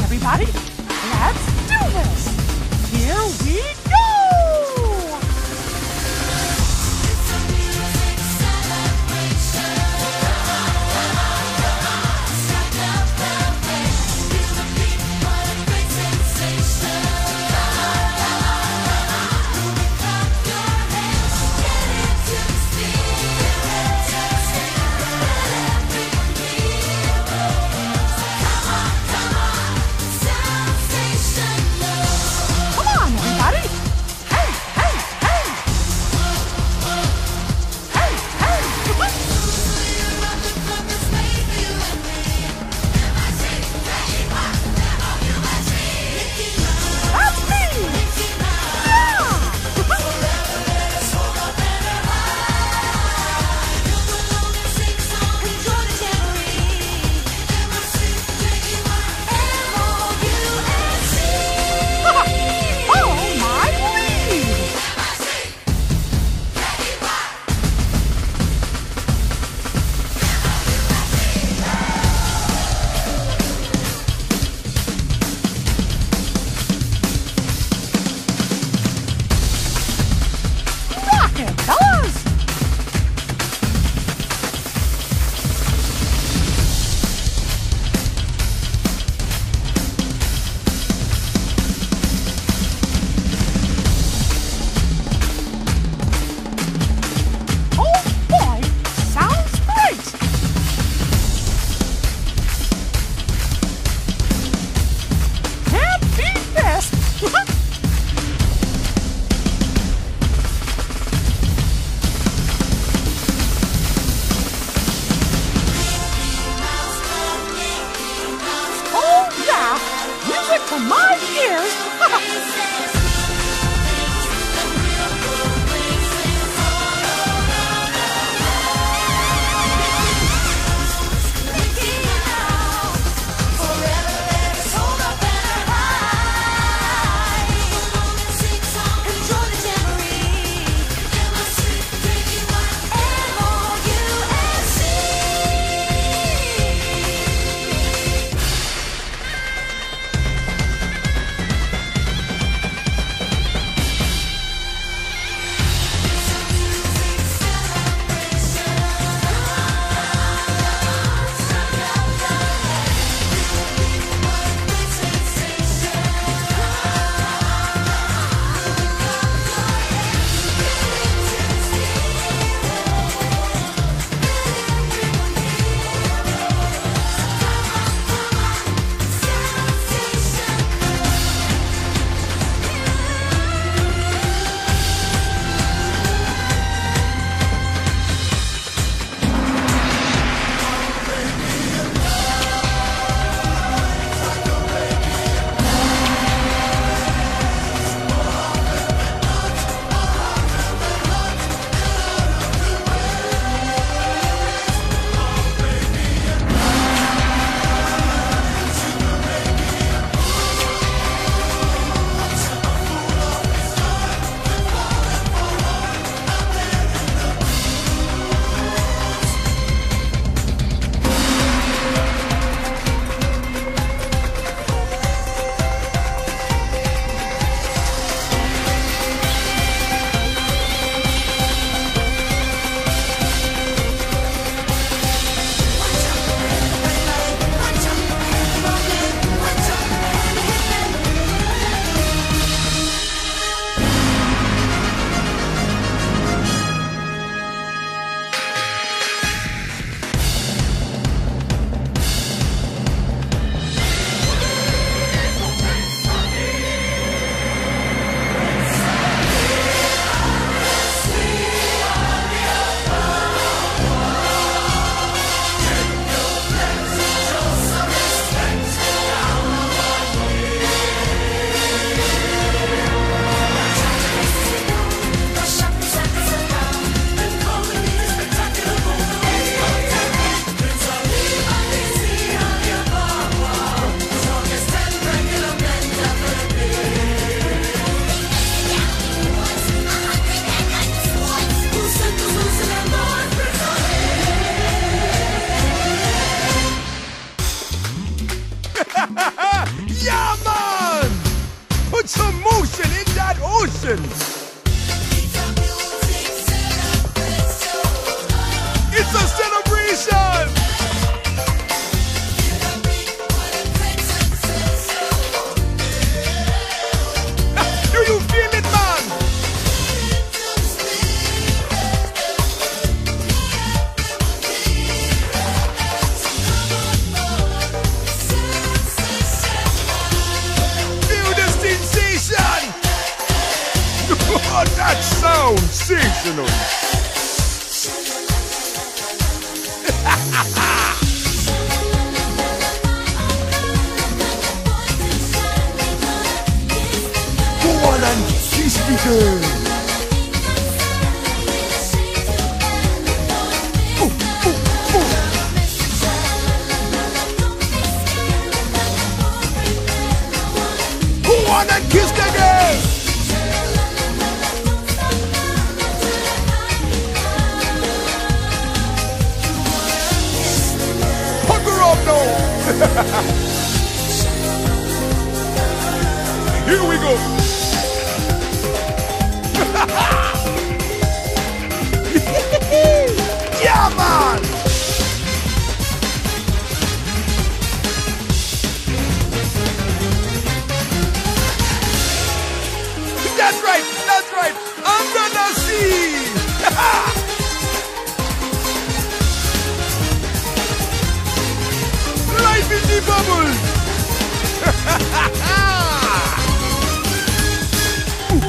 everybody. Let's do this. Here we go. In that ocean! It's a celebration! Performance Süß bitte. Life in the bubble! Ooh,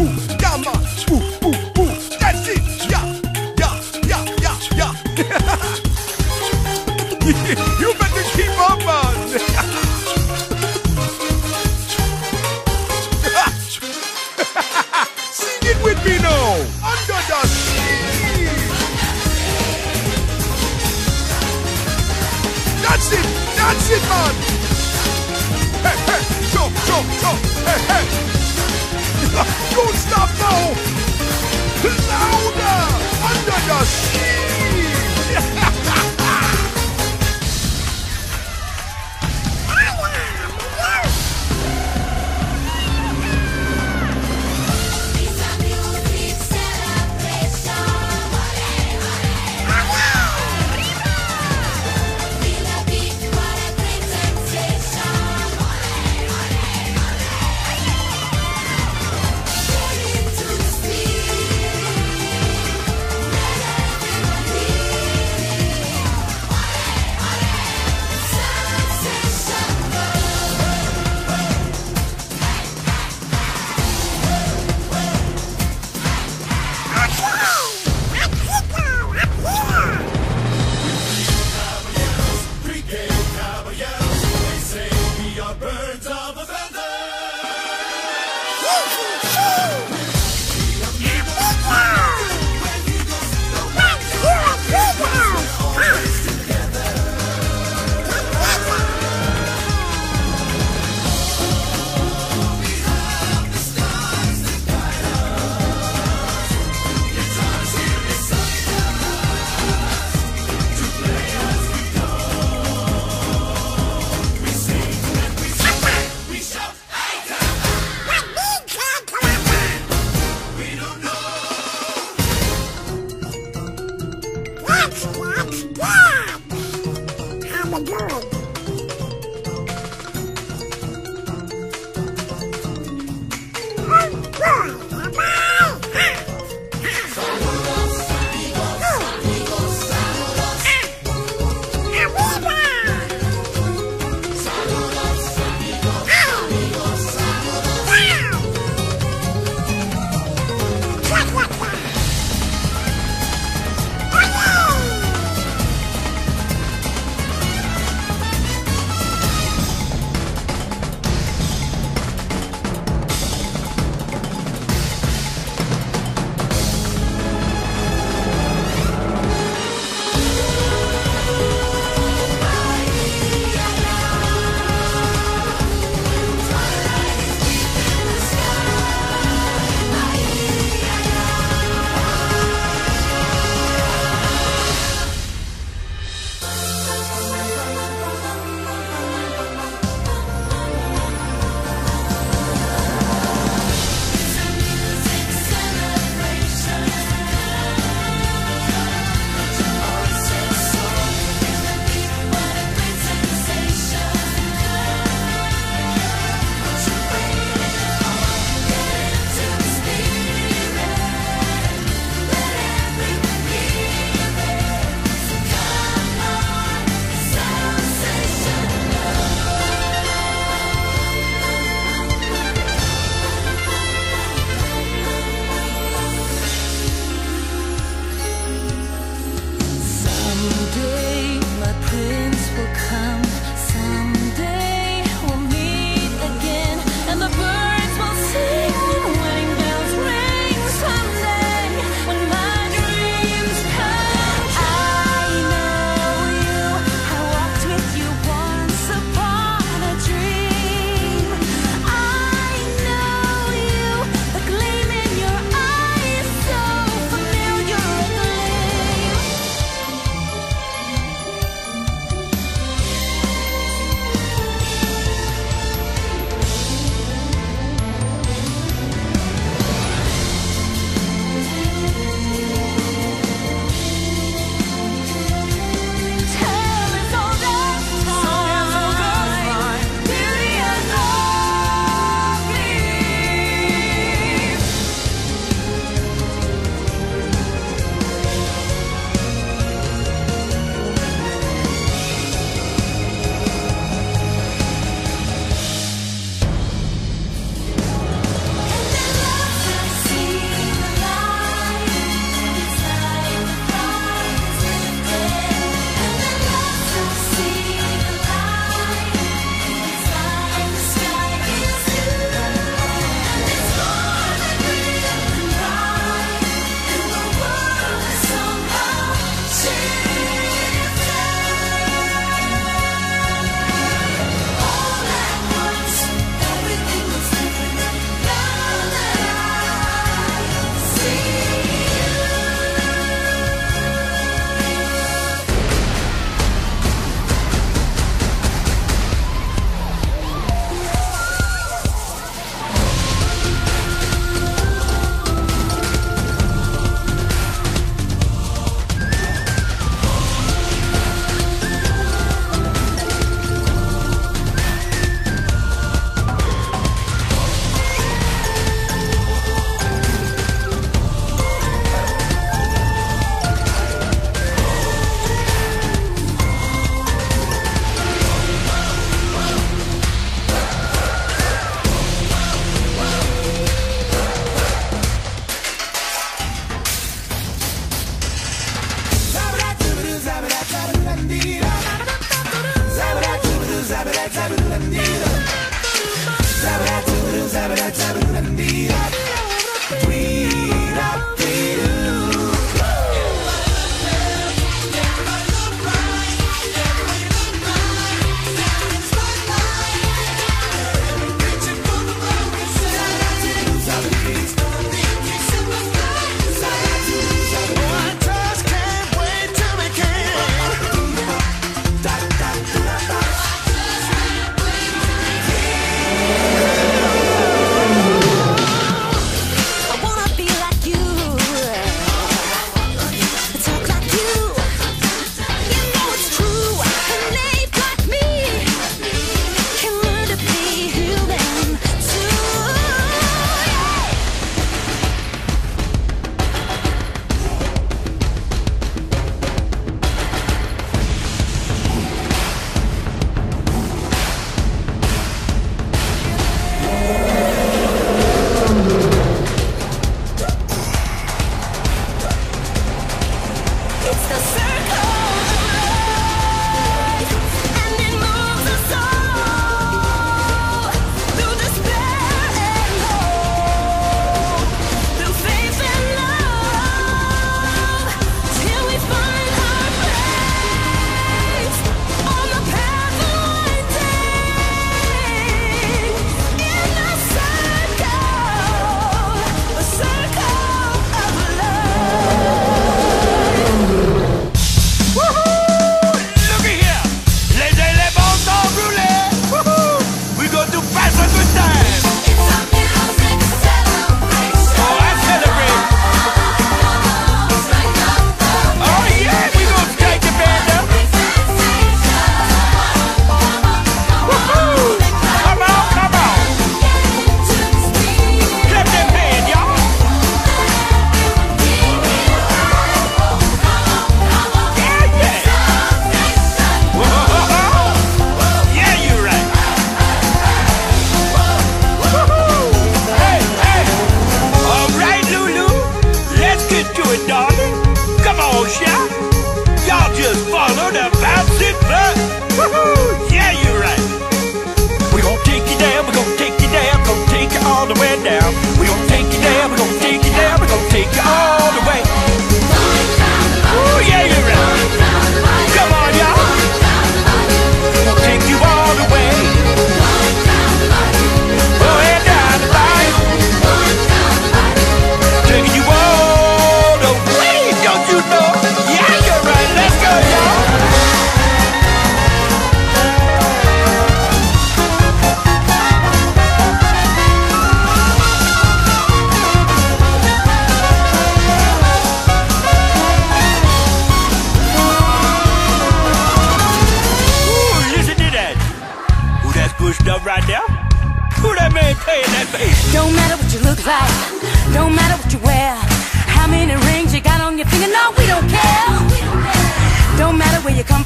ooh, yeah, man! Ooh, ooh, ooh! That's it! Yeah, yeah, yeah, yeah, yeah! you better keep up, man! Sing it with me now! Under the sea! That's it! That's it, man! Hey, hey! Jump, jump, jump! Hey, hey! Don't stop now! Louder! Under the sea!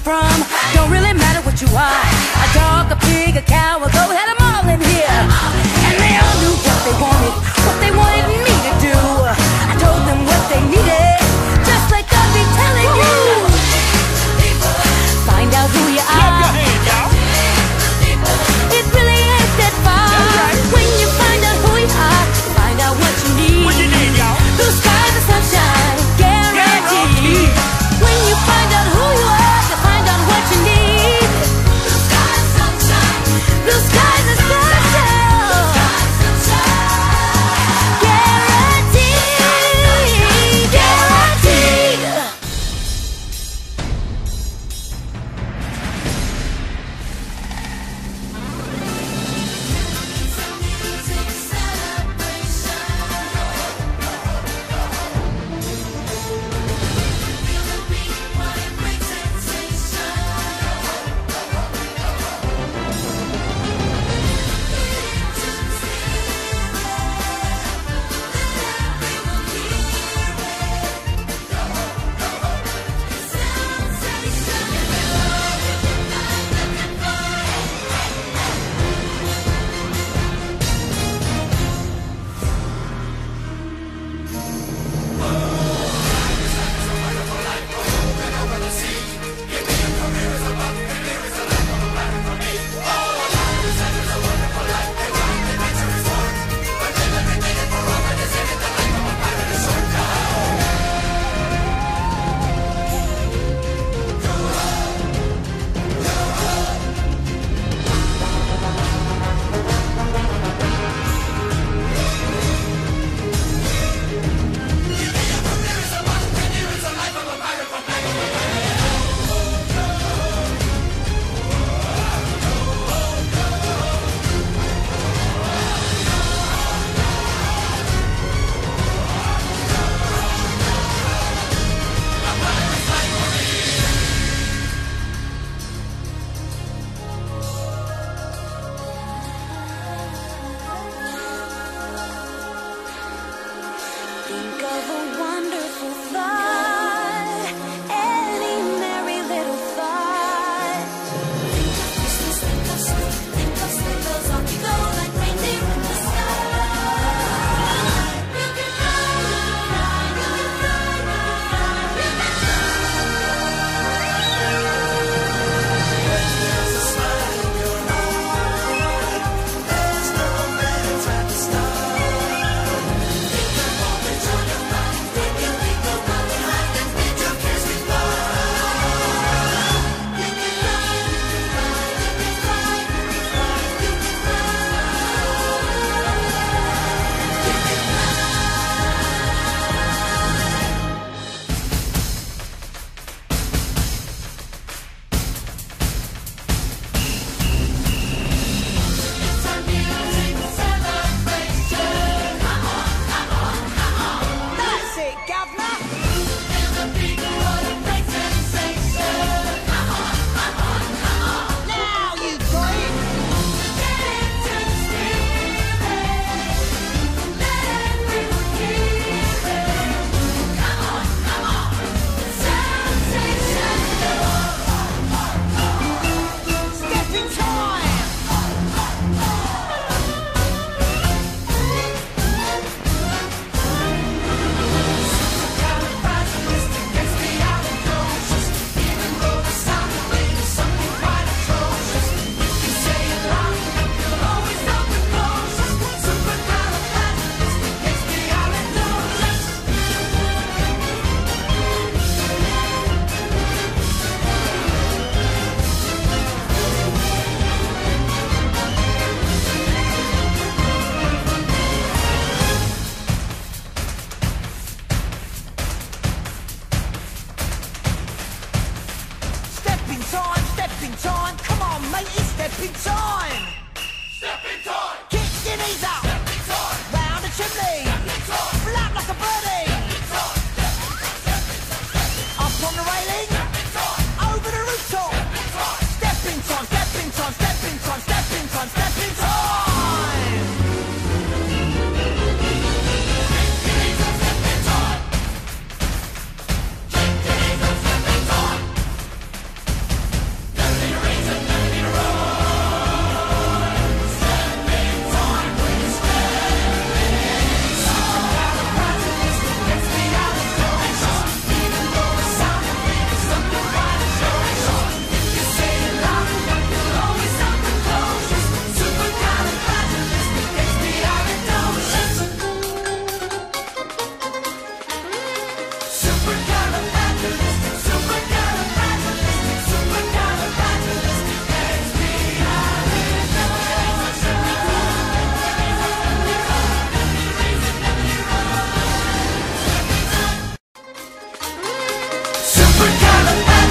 from. Don't really matter what you are. A dog, a pig, a cow, a goat.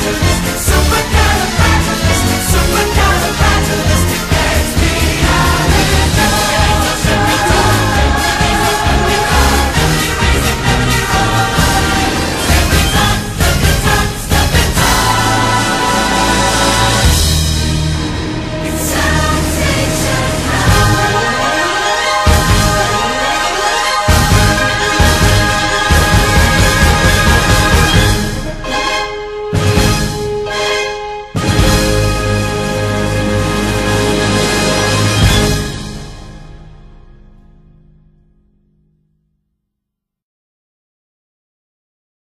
So